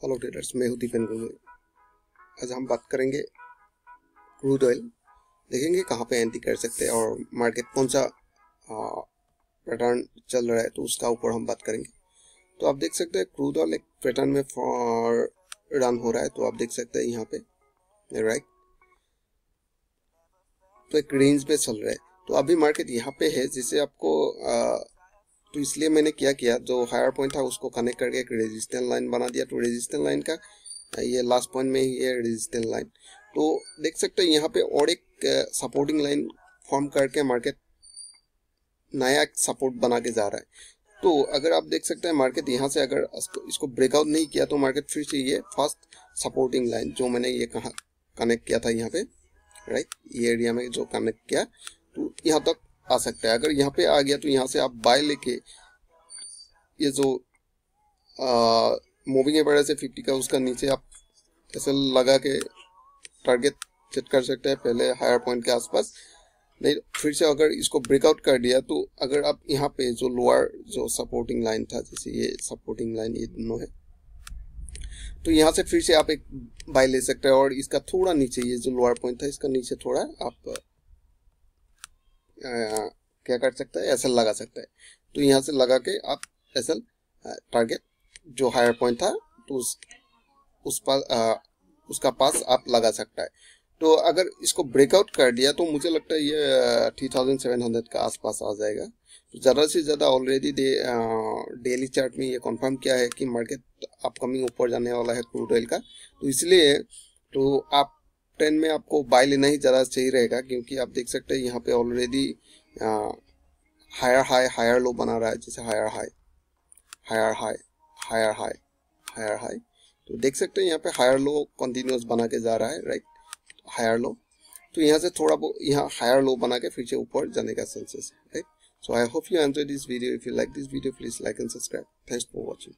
Hello traders मैं हूँ दीपेन गोगोई आज हम बात करेंगे क्रूड ऑयल देखेंगे कहाँ पे एंट्री कर सकते हैं और मार्केट कौन सा पैटर्न चल रहा है तो उसका ऊपर हम बात करेंगे। तो आप देख सकते हैं क्रूड ऑयल एक पैटर्न में रन हो रहा है तो आप देख सकते हैं यहाँ पे राइट तो एक रेंज पे चल रहा है। तो अभी मार्केट यहाँ पे है जिसे आपको आ, तो इसलिए मैंने क्या किया, जो हायर पॉइंट था, उसको कनेक्ट करके एक रेजिस्टेंट लाइन बना दिया। तो रेजिस्टेंट लाइन का ये लास्ट पॉइंट में ही है रेजिस्टेंट लाइन तो देख सकते हैं, यहाँ पे और एक सपोर्टिंग लाइन फॉर्म करके मार्केट नया सपोर्ट बना के जा रहा है। तो अगर आप देख सकते हैं मार्केट यहाँ से अगर इसको ब्रेकआउट नहीं किया तो मार्केट फिर से ये फ़र्स्ट सपोर्टिंग लाइन जो मैंने ये कहा कनेक्ट किया था यहाँ पे राइट ये एरिया में जो कनेक्ट किया तो यहाँ तक आ सकता है। अगर यहाँ पे आ गया तो यहाँ से आप बाय लेके ये जो मूविंग एवरेज है फिफ्टी का, उसका नीचे आप ऐसे लगा के टारगेट सेट कर सकते हैं पहले हायर पॉइंट के आसपास। नहीं, फिर से अगर इसको ब्रेकआउट कर दिया तो अगर आप यहाँ पे जो लोअर जो सपोर्टिंग लाइन था, जैसे ये सपोर्टिंग लाइन ये दोनों है तो यहाँ से फिर से आप एक बाय ले सकते हैं और इसका थोड़ा नीचे, ये जो लोअर पॉइंट था, इसका नीचे थोड़ा आप क्या कर सकता है? एसएल लगा सकता है। तो यहाँ से लगा के आप एसएल टारगेट जो हायर पॉइंट था तो उस उस पास उसका पास आप लगा सकता है। तो अगर इसको ब्रेकआउट कर दिया तो मुझे लगता है ये थ्री थाउज़ेंड सेवन हंड्रेड का आसपास आ जाएगा। तो ज़्यादा से ज़्यादा ऑलरेडी दे डेली चार्ट में ये कंफर्म किया है कि मार्केट अपकमिंग ऊपर जाने वाला है क्रूड ऑयल का। तो इसलिए तो आप टेन में आपको बाय लेना ही ज़्यादा सही रहेगा, क्योंकि आप देख सकते हैं यहाँ पे already higher high higher low बना रहा है, जैसे higher high higher high higher high higher high तो देख सकते हैं यहाँ पे हायर लो कंटिन्यूस बना के जा रहा है राइट हायर लो तो यहाँ से थोड़ा बहुत, यहाँ हायर लो बना के फिर से ऊपर जाने का सेंसेस है right so I hope you enjoyed this video if you like this video please like and subscribe thanks for watching.